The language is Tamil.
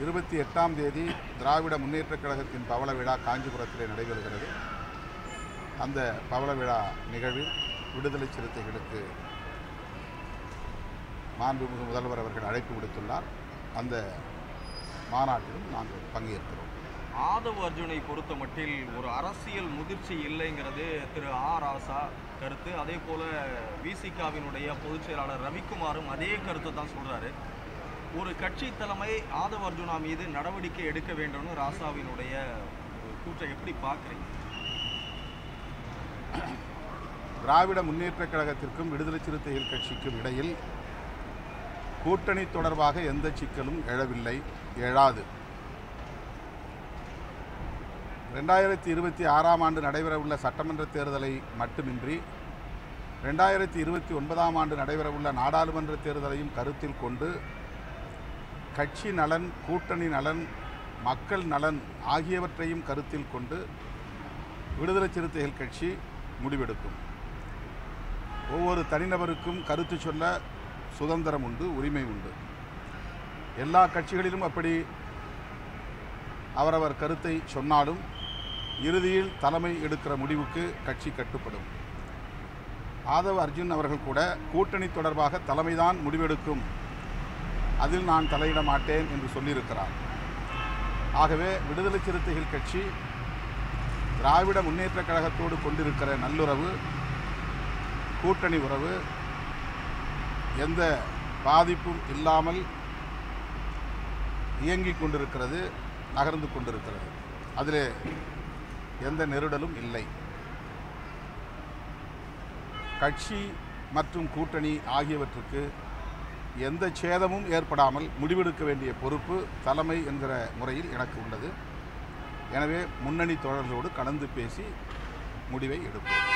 இருபத்தி எட்டாம் தேதி திராவிட முன்னேற்றக் கழகத்தின் பவள விழா காஞ்சிபுரத்திலே நடைபெறுகிறது. அந்த பவள விழா நிகழ்வில் விடுதலை சிறுத்தைகளுக்கு மாண்புமிகு முதல்வர் அவர்கள் அழைப்பு விடுத்துள்ளார். அந்த மாநாட்டிலும் நாங்கள் பங்கேற்கிறோம். ஆதவ் அர்ஜுனை பொறுத்த மட்டில் ஒரு அரசியல் முதிர்ச்சி இல்லைங்கிறது திரு ஆ ராசா கருத்து. அதே போல விசிகாவினுடைய பொதுச் செயலாளர் ரவிக்குமாரும் அதே கருத்தை தான் சொல்கிறாரு ஒரு கட்சி தலைமை ஆதவ அர்ஜுனா மீது நடவடிக்கை எடுக்க வேண்டும்னு ராசாவினுடைய கூற்றை எப்படி பார்க்குறீங்க? திராவிட முன்னேற்றக் கழகத்திற்கும் விடுதலை சிறுத்தைகள் கட்சிக்கும் இடையில் கூட்டணி தொடர்பாக எந்த சிக்கலும் எழவில்லை எழாது. ரெண்டாயிரத்தி இருபத்தி ஆறாம் ஆண்டு நடைபெறவுள்ள சட்டமன்ற தேர்தலை மட்டுமின்றி ரெண்டாயிரத்தி இருபத்தி ஒன்பதாம் ஆண்டு நடைபெறவுள்ள நாடாளுமன்ற தேர்தலையும் கருத்தில் கொண்டு கட்சி நலன் கூட்டணி நலன் மக்கள் நலன் ஆகியவற்றையும் கருத்தில் கொண்டு விடுதலை சிறுத்தைகள் கட்சி முடிவெடுக்கும். ஒவ்வொரு தனிநபருக்கும் கருத்து சொல்ல சுதந்திரம் உண்டு உரிமை உண்டு. எல்லா கட்சிகளிலும் அப்படி அவரவர் கருத்தை சொன்னாலும் இறுதியில் தலைமை எடுக்கிற முடிவுக்கு கட்சி கட்டுப்படும். ஆதவ் அர்ஜுன் அவர்கள் கூட கூட்டணி தொடர்பாக தலைமைதான் முடிவெடுக்கும். அதில் நான் தலையிட மாட்டேன் என்று சொல்லியிருக்கிறார். ஆகவே விடுதலை சிறுத்தைகள் கட்சி திராவிட முன்னேற்றக் கழகத்தோடு கொண்டிருக்கிற நல்லுறவு கூட்டணி உறவு எந்த பாதிப்பும் இல்லாமல் இயங்கிக் கொண்டிருக்கிறது நகர்ந்து கொண்டிருக்கிறது. அதில் எந்த நெருடலும் இல்லை. கட்சி மற்றும் கூட்டணி ஆகியவற்றுக்கு எந்த சேதமும் ஏற்படாமல் முடிவெடுக்க வேண்டிய பொறுப்பு தலைமை என்கிற முறையில் எனக்கு உள்ளது. எனவே முன்னணி தோழர்களோடு கலந்து பேசி முடிவை எடுப்போம்.